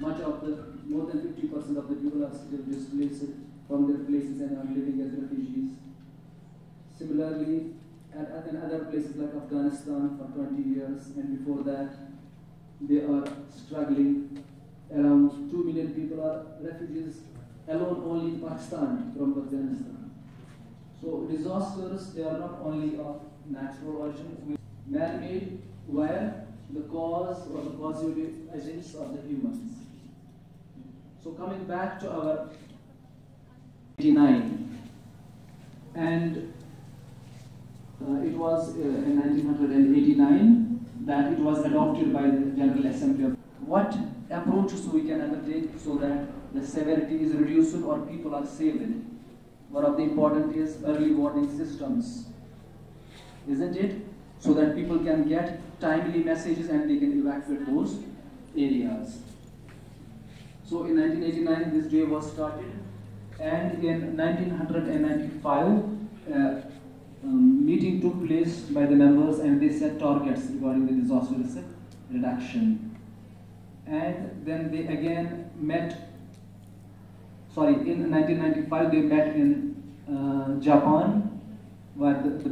Much of the more than 50% of the people are still displaced from their places and are living as refugees. Similarly, at, in other places like Afghanistan for 20 years and before that, they are struggling. Around 2 million people are refugees alone only in Pakistan from Afghanistan. So disasters, they are not only of natural origin, man-made, where cause or the causative agents are the humans. So coming back to our 89, and uh, it was uh, in 1989 that it was adopted by the General Assembly. Of what approaches we can undertake so that the severity is reduced or people are saved? One of the important is early warning systems, isn't it? So that people can get timely messages and they can evacuate those areas. So in 1989, this day was started, and in 1995, uh, um, meeting took place by the members and they set targets regarding the disaster risk reduction. And then they again met, sorry, in 1995 they met in uh, Japan where the, the